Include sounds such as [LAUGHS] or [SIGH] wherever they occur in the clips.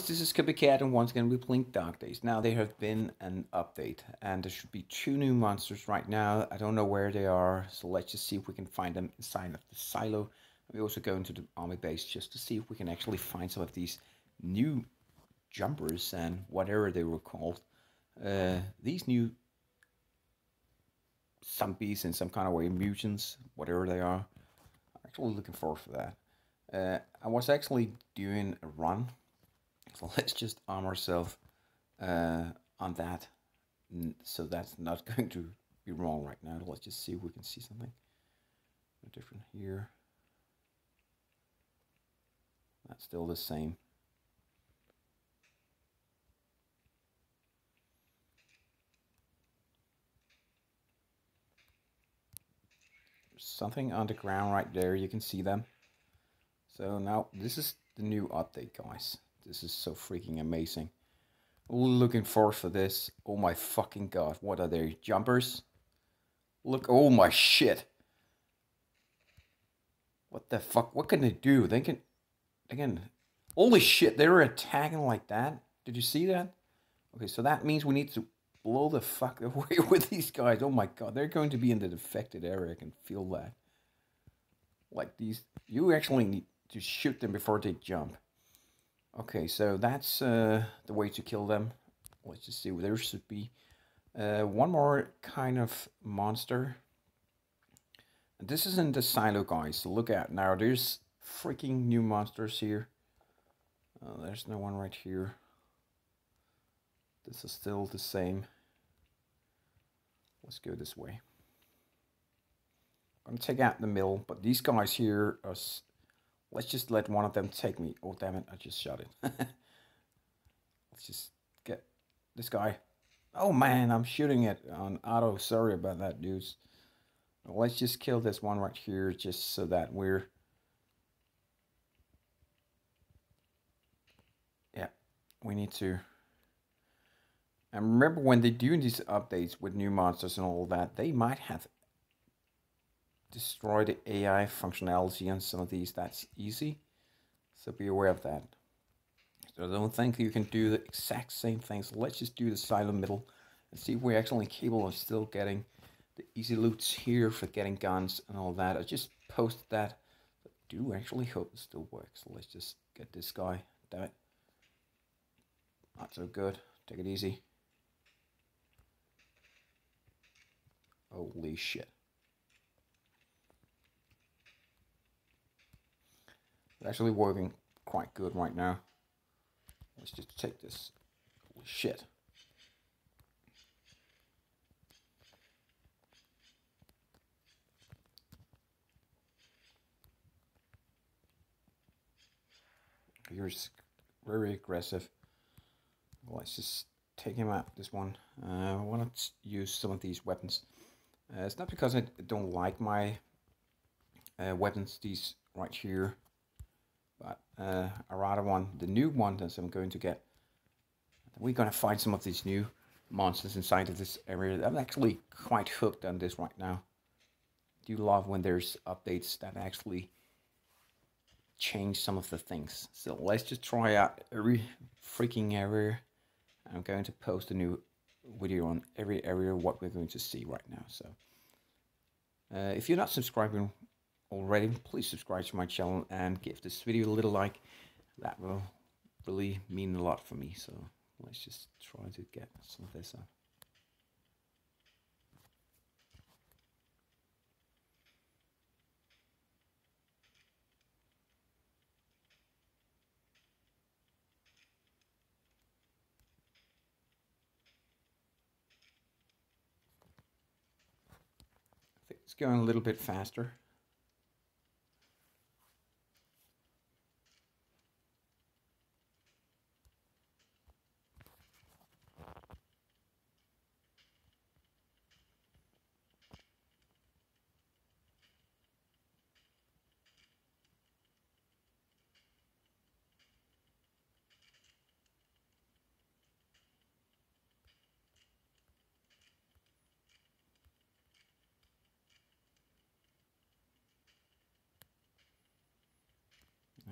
this is Cat, and once again we're playing Dark Days. Now there have been an update and there should be two new monsters right now. I don't know where they are, so let's just see if we can find them inside of the silo. We also go into the army base just to see if we can actually find some of these new jumpers and whatever they were called. Uh, these new zombies in some kind of way, mutants, whatever they are. I'm actually looking forward for that. Uh, I was actually doing a run so [LAUGHS] let's just arm ourselves uh, on that. So that's not [LAUGHS] going to be wrong right now. Let's just see if we can see something different here. That's still the same. Something on the ground right there. You can see them. So now this is the new update, guys. This is so freaking amazing. Looking forward for this. Oh my fucking god. What are they? Jumpers? Look. Oh my shit. What the fuck? What can they do? They can... They can... Holy shit. They were attacking like that. Did you see that? Okay, so that means we need to blow the fuck [LAUGHS] away with these guys. Oh my god. They're going to be in the affected area. I can feel that. Like these... You actually need to shoot them before they jump. Okay, so that's uh, the way to kill them. Let's just see, where there should be uh, one more kind of monster. This is in the silo, guys, look at now. There's freaking new monsters here. Uh, there's no one right here. This is still the same. Let's go this way. I'm gonna take out the mill, but these guys here are Let's just let one of them take me. Oh, damn it. I just shot it. [LAUGHS] Let's just get this guy. Oh, man. I'm shooting it on auto. Sorry about that, dudes. Let's just kill this one right here just so that we're... Yeah, we need to... And remember when they do these updates with new monsters and all that, they might have destroy the AI functionality on some of these. That's easy. So be aware of that. So I don't think you can do the exact same thing. So let's just do the silent middle and see if we're actually capable of still getting the easy loots here for getting guns and all that. I just posted that. I do actually hope it still works. Let's just get this guy. Damn it. Not so good. Take it easy. Holy shit. Actually working quite good right now. Let's just take this. Holy shit. You're very aggressive. Let's just take him out, this one. Uh, I want to use some of these weapons. Uh, it's not because I don't like my uh, weapons, these right here but uh, I rather one, the new one that I'm going to get. We're going to find some of these new monsters inside of this area. I'm actually quite hooked on this right now. Do love when there's updates that actually change some of the things. So let's just try out every freaking area. I'm going to post a new video on every area what we're going to see right now. So uh, if you're not subscribing already, please subscribe to my channel and give this video a little like. That will really mean a lot for me. So let's just try to get some of this up. I think it's going a little bit faster.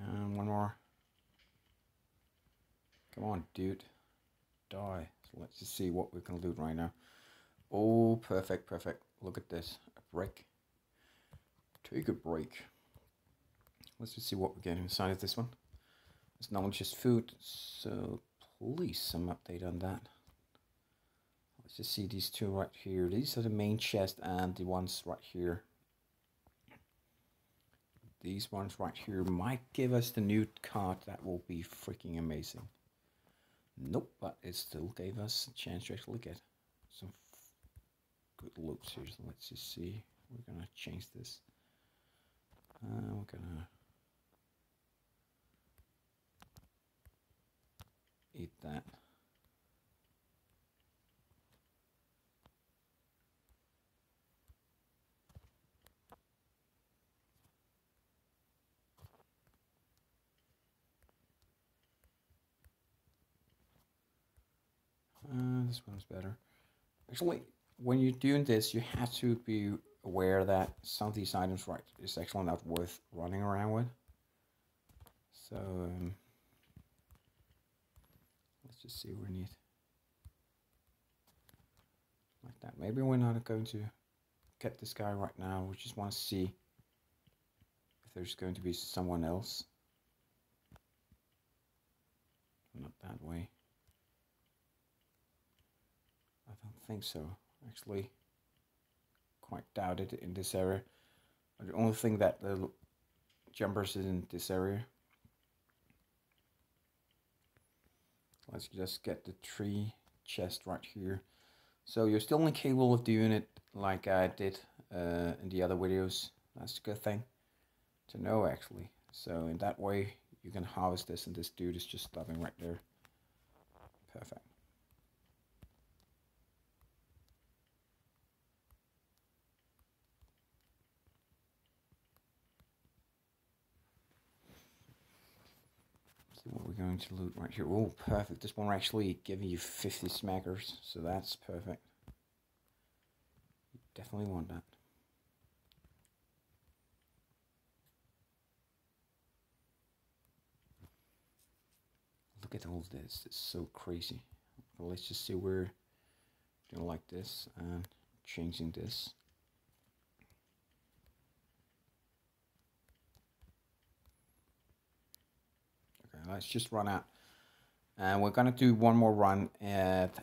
And one more. Come on, dude. Die. So let's just see what we can loot right now. Oh, perfect, perfect. Look at this. A brick. Take a break. Let's just see what we get inside of this one. It's not just food, so please some update on that. Let's just see these two right here. These are the main chest and the ones right here. These ones right here might give us the new card. That will be freaking amazing. Nope, but it still gave us a chance to actually get some good looks here. So let's just see. We're gonna change this. Uh, we're gonna eat that. Uh, this one's better. Actually, when you're doing this, you have to be aware that some of these items right is actually not worth running around with. So um, let's just see what we need. Like that. Maybe we're not going to get this guy right now. We just want to see if there's going to be someone else. Not that way. I don't think so. Actually, quite doubted in this area. The only thing that the jumpers is in this area. Let's just get the tree chest right here. So you're still incapable of doing it like I did uh, in the other videos. That's a good thing to know actually. So in that way you can harvest this and this dude is just stopping right there. Perfect. See what we're going to loot right here. Oh, perfect. This one actually giving you 50 smackers, so that's perfect. Definitely want that. Look at all this. It's so crazy. Let's just see we're doing like this and changing this. Let's just run out. And we're gonna do one more run at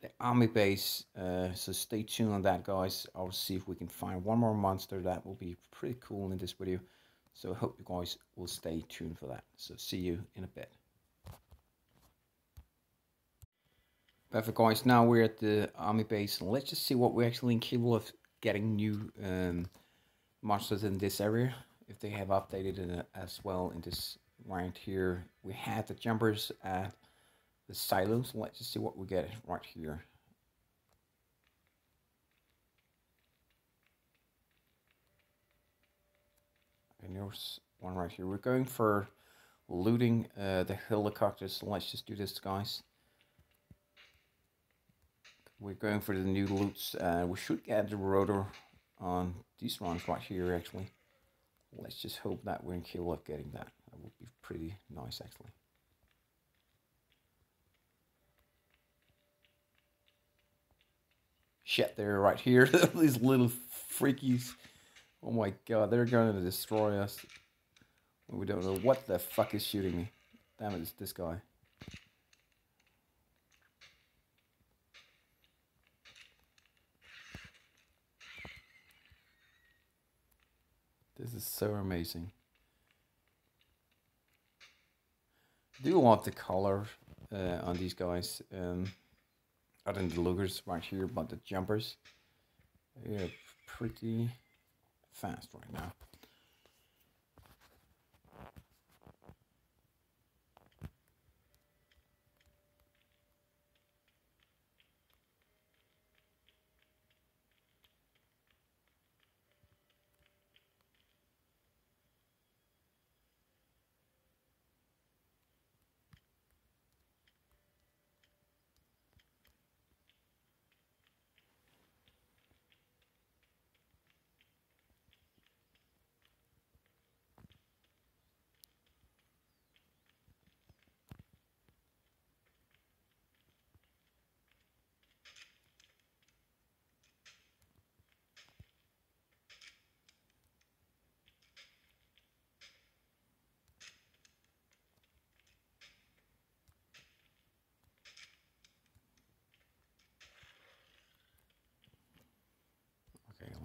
the army base. Uh, so stay tuned on that, guys. I'll see if we can find one more monster. That will be pretty cool in this video. So I hope you guys will stay tuned for that. So see you in a bit. Perfect, guys. Now we're at the army base. and Let's just see what we're actually capable of getting new um, monsters in this area. If they have updated it as well in this right here. We have the jumpers at the silos. Let's just see what we get right here. And there's one right here. We're going for looting uh, the helicopters. So let's just do this guys. We're going for the new loots. Uh, we should get the rotor on these ones right here actually. Let's just hope that we're capable of getting that that would be pretty nice actually. Shit, they're right here. [LAUGHS] These little freakies. Oh my god, they're going to destroy us. We don't know what the fuck is shooting me. Damn it, it's this guy. This is so amazing. Do want the color uh, on these guys. Um, other than the lookers right here, but the jumpers, they're pretty fast right now.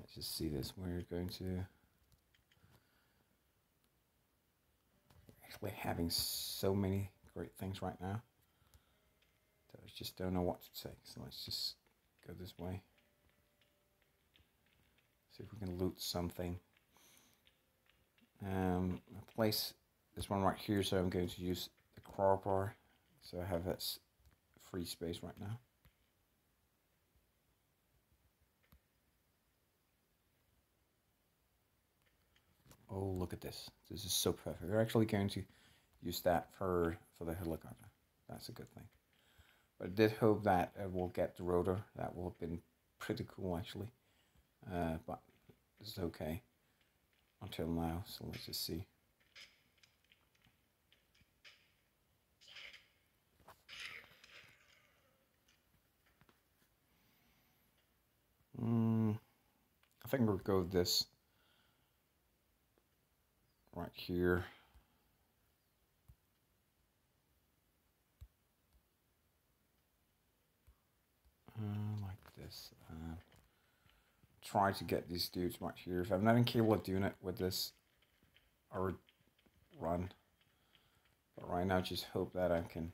Let's just see this. We're going to actually having so many great things right now I just don't know what to take. So let's just go this way. See if we can loot something. Um, place this one right here, so I'm going to use the crowbar. So I have that free space right now. Oh, look at this. This is so perfect. We're actually going to use that for, for the helicopter. That's a good thing. But I did hope that uh, we'll get the rotor. That will have been pretty cool, actually. Uh, but it's okay until now. So let's just see. Mm, I think we'll go with this right here. Uh, like this. Uh, try to get these dudes right here. If I'm not capable of doing it with this, would run. But right now, just hope that I can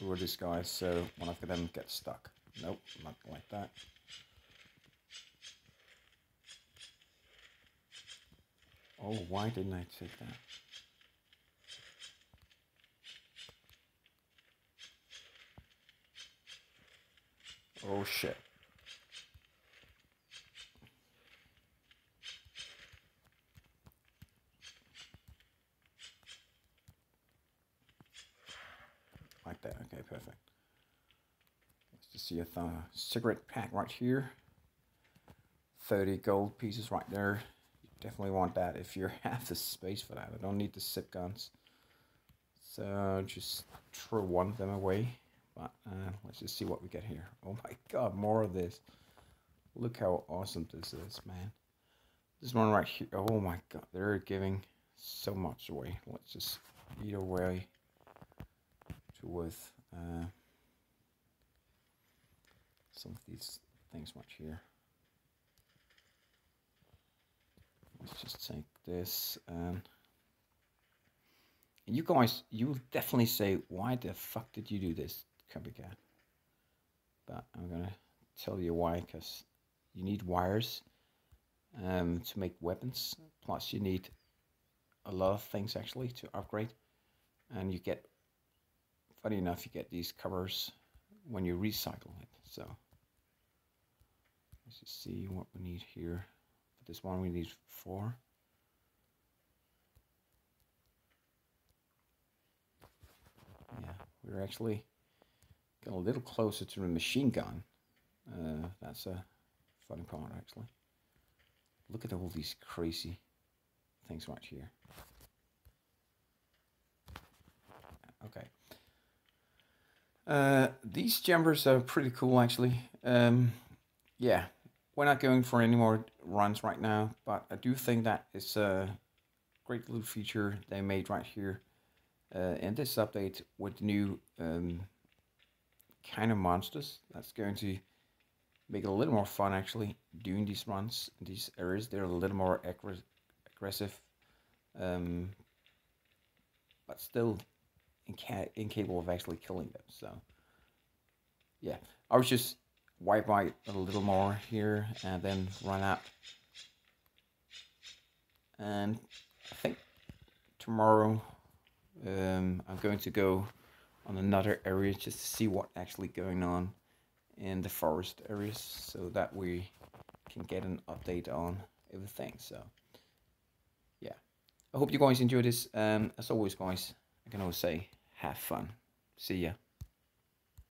lure these guys so one of them gets stuck. Nope, not like that. Oh, why didn't I take that? Oh shit. Like that, okay, perfect. Let's just see a th uh, cigarette pack right here. 30 gold pieces right there. Definitely want that if you [LAUGHS] have the space for that. I don't need the sip guns. So just throw one of them away. But uh, let's just see what we get here. Oh my god, more of this. Look how awesome this is, man. This one right here. Oh my god, they're giving so much away. Let's just eat away to with uh, some of these things right here. Let's just take this and you guys, you will definitely say, why the fuck did you do this? copycat. But I'm gonna tell you why, because you need wires um, to make weapons. Plus, you need a lot of things actually to upgrade, and you get. Funny enough, you get these covers when you recycle it. So let's just see what we need here. This one, we need four. Yeah, we're actually Get a little closer to the machine gun. Uh, that's a funny part, actually. Look at all these crazy things right here. Okay. Uh, these jumpers are pretty cool, actually. Um, yeah, we're not going for any more runs right now, but I do think that is a great little feature they made right here uh, in this update with new um, kind of monsters. That's going to make it a little more fun actually doing these runs in these areas. They're a little more aggressive, um, but still inca incapable of actually killing them. So yeah, I was just wipe out a little more here and then run out. And I think tomorrow um, I'm going to go on another area just to see what actually going on in the forest areas so that we can get an update on everything. So yeah. I hope you guys enjoy this um as always guys i can always say have fun. See ya